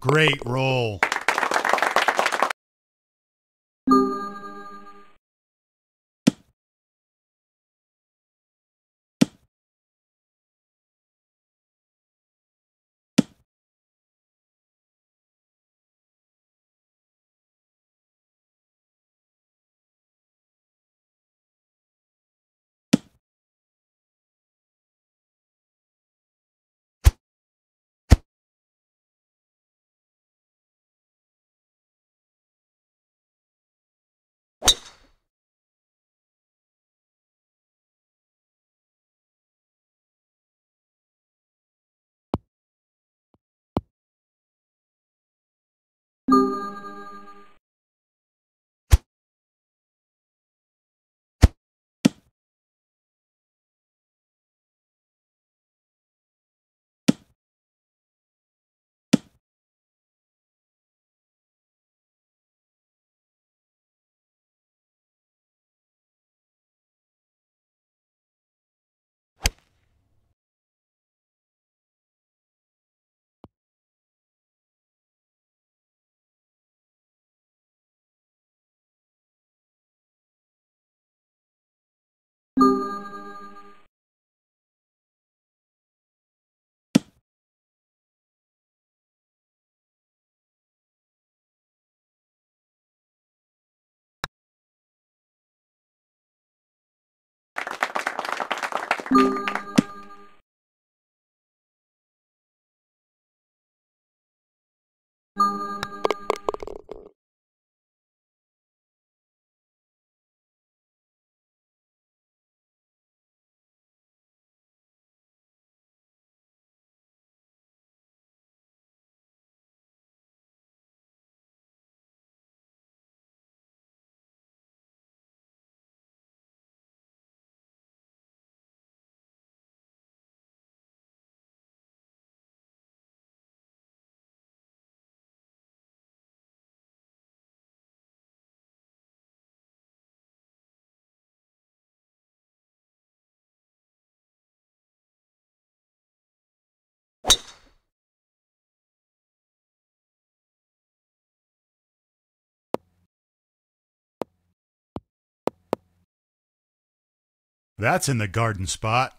Great roll. thank you That's in the garden spot.